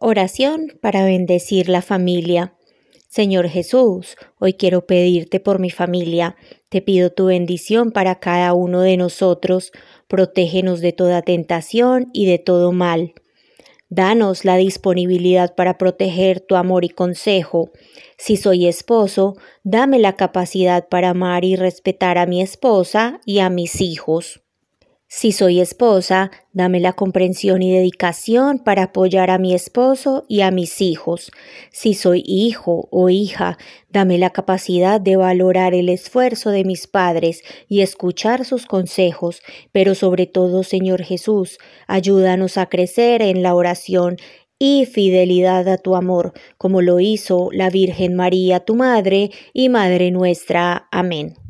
Oración para bendecir la familia. Señor Jesús, hoy quiero pedirte por mi familia. Te pido tu bendición para cada uno de nosotros. Protégenos de toda tentación y de todo mal. Danos la disponibilidad para proteger tu amor y consejo. Si soy esposo, dame la capacidad para amar y respetar a mi esposa y a mis hijos. Si soy esposa, dame la comprensión y dedicación para apoyar a mi esposo y a mis hijos. Si soy hijo o hija, dame la capacidad de valorar el esfuerzo de mis padres y escuchar sus consejos, pero sobre todo, Señor Jesús, ayúdanos a crecer en la oración y fidelidad a tu amor, como lo hizo la Virgen María, tu Madre y Madre nuestra. Amén.